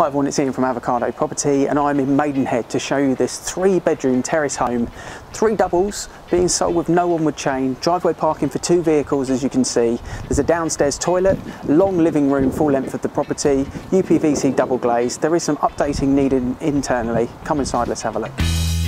Hi everyone, it's Ian from Avocado Property and I'm in Maidenhead to show you this three bedroom terrace home. Three doubles being sold with no onward chain, driveway parking for two vehicles as you can see. There's a downstairs toilet, long living room full length of the property, UPVC double glazed. There is some updating needed internally. Come inside, let's have a look.